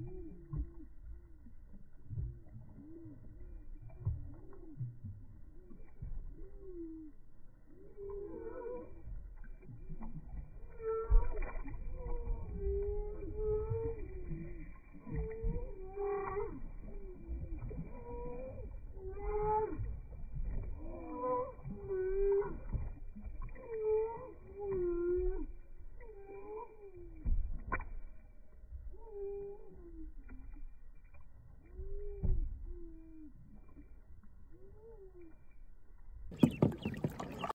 Ooh.